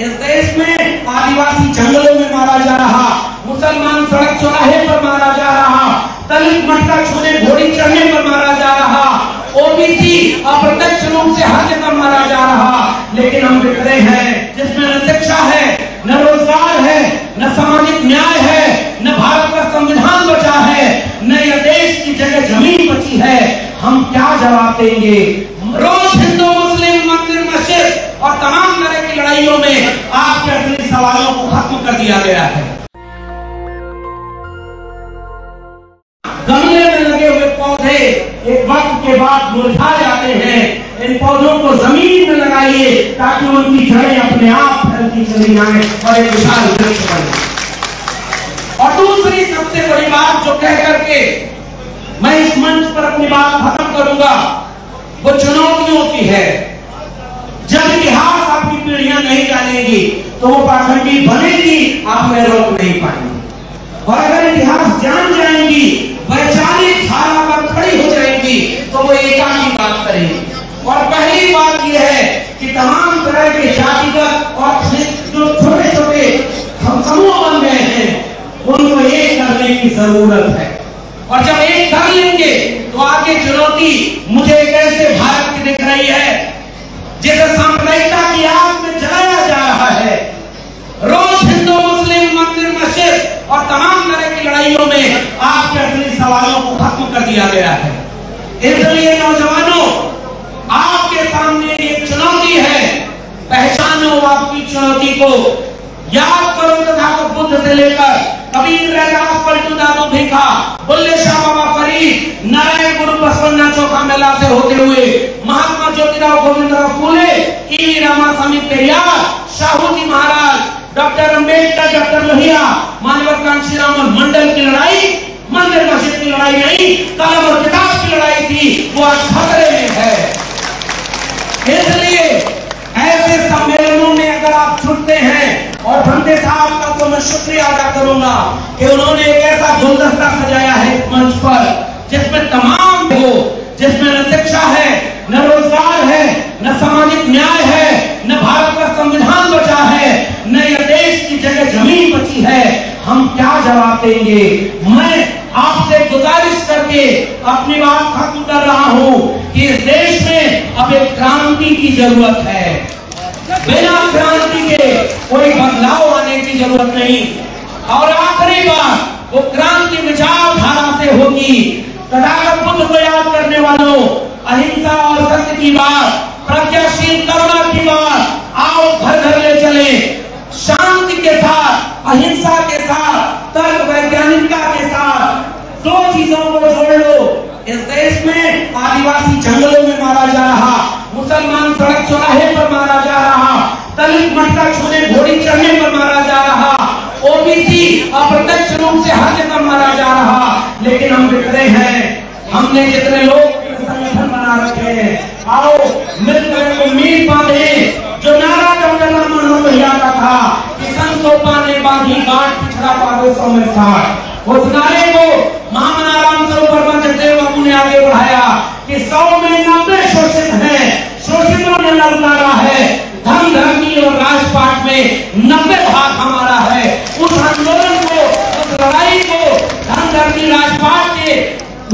इस देश में आदिवासी जंगलों में मारा जा रहा, मुसलमान सड़क चौराहे पर मारा जा रहा, दलित मटका छूने घोड़ी चढ़ने पर मारा जा रहा ओबीसी अप्रत्यक्ष रूप से हर जगह मारा जा रहा। लेकिन हम बिखरे हैं, जिसमें न शिक्षा है, न रोज़गार है, न सामाजिक न्याय है, न भारत का संविधान बचा है, न यह देश की जगह ज़मीन बची है। हम क्या जवाब देंगे रोज हिंदू मुस्लिम मंदिर मस्जिद और तमाम तरह में आपके असली सवालों को खत्म कर दिया गया है। गमले में लगे हुए पौधे एक वक्त के बाद मुरझा जाते हैं। इन पौधों को ज़मीन में लगाइए ताकि उनकी जड़ें अपने आप फैलती चली जाए और एक विशाल वृक्ष बने। और दूसरी सबसे बड़ी बात जो कह करके मैं इस मंच पर अपनी बात खत्म करूँगा, वो चुनौतियों की है। जब इतिहास तो वो पाखंडी बनेगी, आप में रोक नहीं पाएँगे। और अगर इतिहास जान जाएँगी, वैचारिक धारा पर खड़ी हो जाएँगी तो वो एकाकी बात करेंगी। और पहली बात यह है कि तमाम तरह के जातिगत और जो छोटे छोटे हम समूह बन गए हैं, उनको एक करने की ज़रूरत है। और जब एक कर लेंगे तो आगे चुनौती मुझे एक ऐसे भारत की दिख रही है? जैसे सांप्रदायिकता की आग में जलाया जा रहा है रोज हिंदू मुस्लिम मंदिर मस्जिद और तमाम तरह की लड़ाइयों में आपके अपने सवालों को खत्म कर दिया गया है। इसलिए नौजवानों, आपके सामने एक चुनौती है। पहचानो आपकी चुनौती को। याद करो तथा बुद्ध से लेकर भिखा, बुल्ले शाह बाबा फरीद, नारायण गुरु बसवन्ना मेला से होते हुए, Mahatma Jyotirao Govindrao Phule E Ramaswamy Periyar Shahu ji Maharaj, doctor Ambedkar doctor Lohia मानव कांशीराम और मंडल की लड़ाई मंदिर मस्जिद की लड़ाई नहीं, कलम और किताब की लड़ाई थी, वो आज खतरे में है। इसलिए ऐसे सम्मेलनों में अगर आप छुटते हैं, और बंदे साहब का तो मैं शुक्रिया अदा करूँगा कि उन्होंने एक ऐसा गुलदस्ता सजाया है मंच पर, जिसमें तमाम हो जिसमें न शिक्षा है, न रोज़गार है, न सामाजिक न्याय है, न भारत का संविधान बचा है, न यह देश की जगह ज़मीन बची है। हम क्या जवाब देंगे मैं आपसे गुजारिश करके अपनी बात खत्म कर रहा हूँ कि इस देश में अब एक क्रांति की ज़रूरत है। बिना क्रांति के कोई बदलाव आने की ज़रूरत नहीं। और आखिरी बात, वो क्रांति विचारधारा से होगी। तथागत बुद्ध को याद करने वालों, अहिंसा और सत्य की बात प्रज्ञाशील करुणा की बात, आओ घर घर ले चले। शांति के साथ, अहिंसा के साथ तर्क वैज्ञानिकता के साथ दो चीज़ों को जोड़ लो इस देश में आदिवासी जंगलों में मारा जा रहा, मुसलमान सड़क चौराहे पर मारा जा रहा, दलित मटका छूने घोड़ी चढ़ने पर मारा जा रहा, ओबीसी अप्रत्यक्ष रूप से हर जगह मारा जा रहा। लेकिन हम बिखरे हैं, हमने जितने लोग संगठन बना रखे हैं, आओ मिलकर उम्मीद बांधे, जो नारा डॉक्टर मनोहर भैया का था, कि संसोपा ने बांधी गांठ पिछड़ा पावे सौ में साठ। उस नारे को महामना राम सरोवर में जगदेव बाबू ने आगे बढ़ाया सौ में नब्बे शोषित हैं, शोषितों ने ललकारा है। धन, धर्मी और राजपाट में नब्बे भाग हमारा है। उस आंदोलन को, उस लड़ाई को, धन, धर्मी, राजपाट के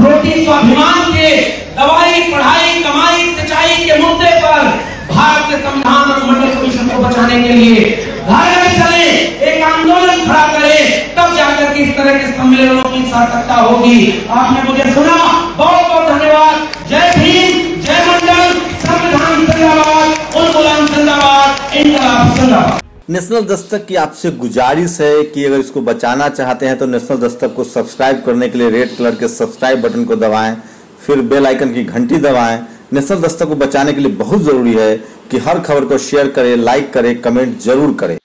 रोटी स्वाभिमान के दवाई, पढ़ाई, कमाई, सिंचाई के मुद्दे पर भारत के संविधान और मंडल कमीशन को बचाने के लिए घर में चले, एक आंदोलन खड़ा करें, तब जाकर के इस तरह के सम्मेलनों की सार्थकता होगी। आपने मुझे सुना बहुत बहुत धन्यवाद। जय भीम, जय मंडल संविधान जिंदाबाद गुलाम जिंदाबाद, इनकलाब जिंदाबाद। नेशनल दस्तक की आपसे गुजारिश है कि अगर इसको बचाना चाहते हैं तो नेशनल दस्तक को सब्सक्राइब करने के लिए रेड कलर के सब्सक्राइब बटन को दबाएँ, फिर बेल आइकन की घंटी दबाएँ। नेशनल दस्तक को बचाने के लिए बहुत ज़रूरी है कि हर खबर को शेयर करें, लाइक करें, कमेंट ज़रूर करें।